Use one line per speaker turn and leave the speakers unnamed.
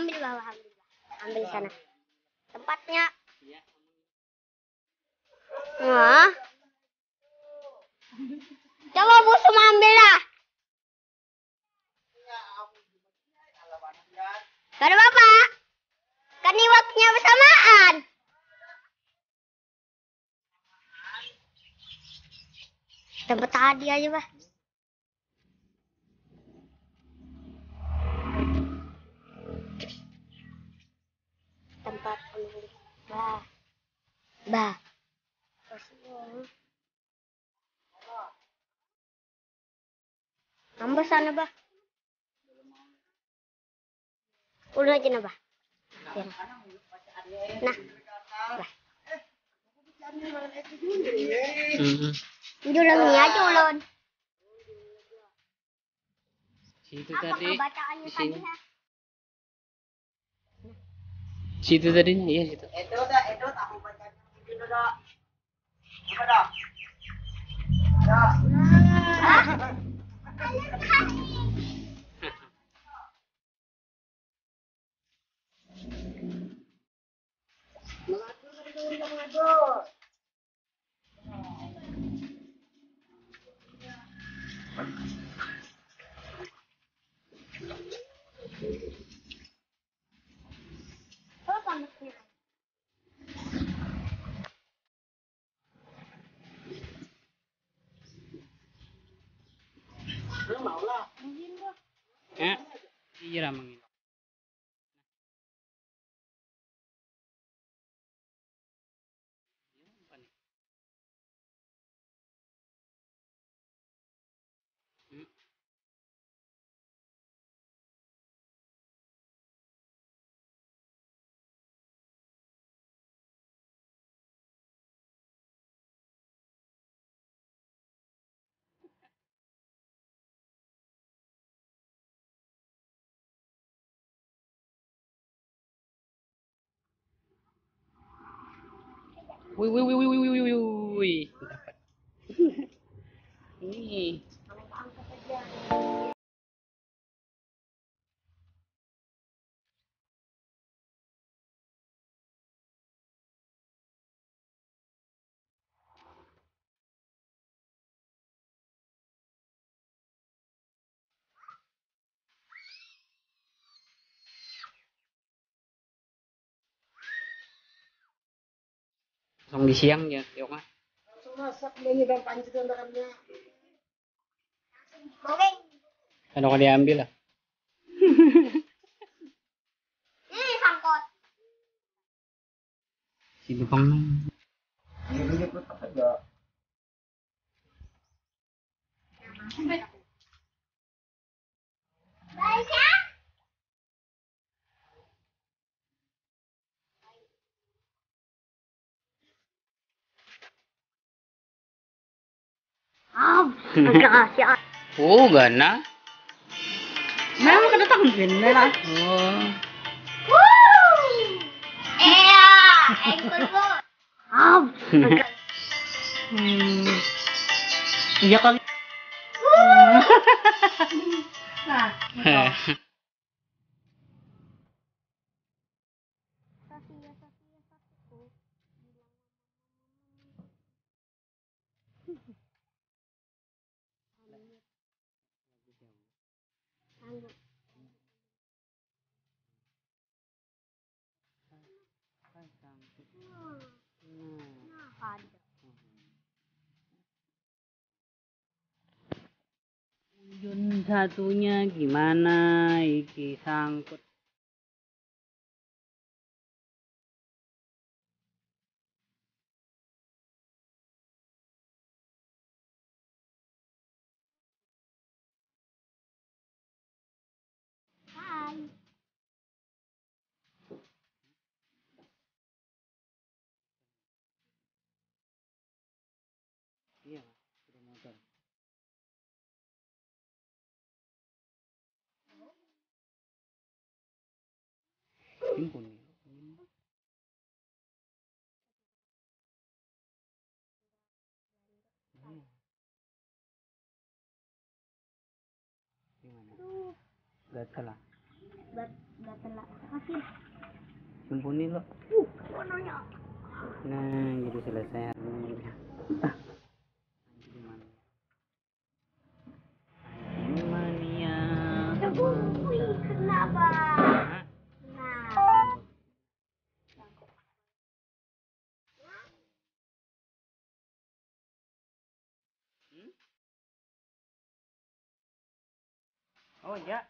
ambil bawah ambil. Ambil sana. Tempatnya. Wah. Coba busum ambil lah. Ada bapak. Kan ini waktunya bersamaan. Tempat tadi aja, Bah. Tempat penunggu. Bah. Bah. Ambas sana, Bah. Udah aja, nah, Bah. Biar. Nah. Bah. Udah ulang aja ulun.
Situ
Apa
tadi.
kebacaannya
di sini.
Tadi? ha?
Situ tadi, iya situ.
Itu dah, itu aku baca itu dah. Apa dah? Dah.
Hah?
Mengatur tadi tuh udah mengatur.
Wih, wih, wih, wih, wih, wih, wih. Dapat. Song di siang ya, Tiong.
Langsung
Kalau
kau dan diambil
Ini
hmm, sangkot.
Sino pang? punya apa.
oh gana.
Meron ka natang din
nila.
Oo. Iya
kang.
Hahaha. Satunya gimana iki sangkut. Batala.
Bat batala. Kasih.
Sempuni lo.
Uh, warnanya.
Nah, jadi selesai ya,
harusnya. Kenapa? Hmm?
Oh, yeah.